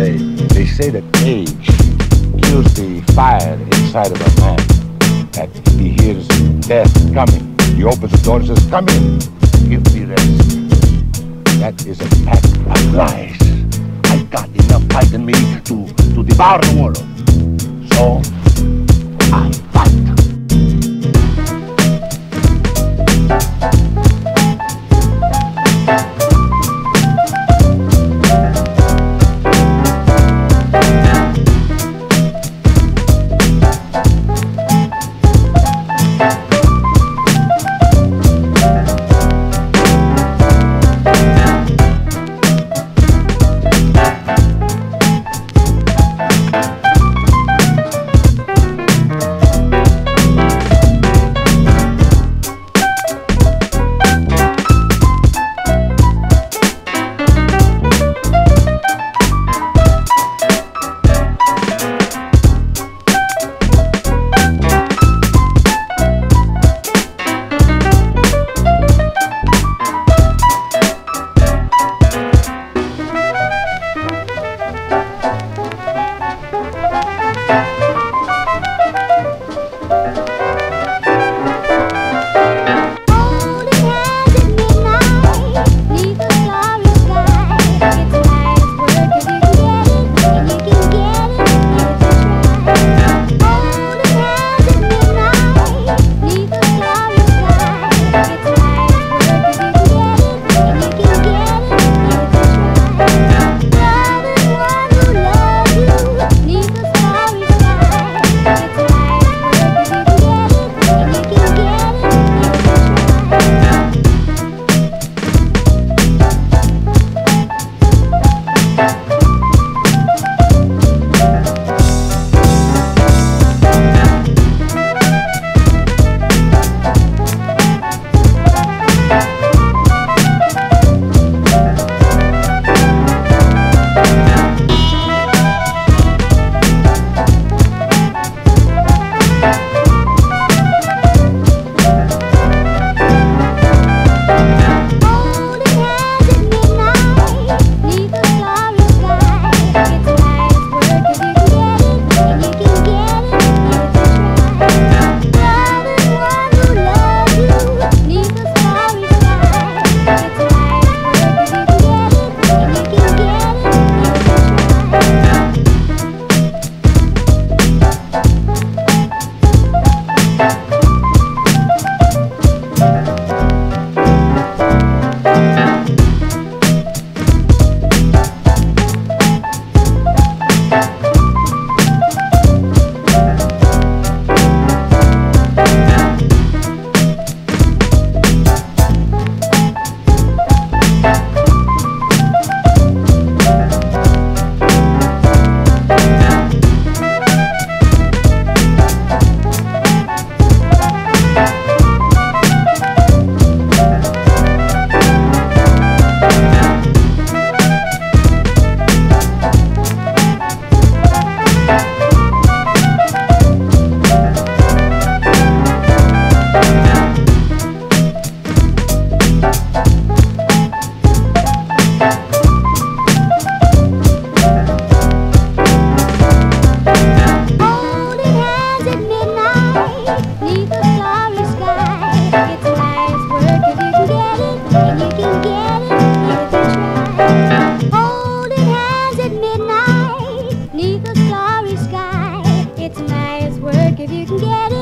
say that age kills the fire inside of a man. That he hears death coming. He opens the door and says, Come in, give me rest. That is a pack of lies. I got enough fight in me to, to devour the world. So I fight. you can get it.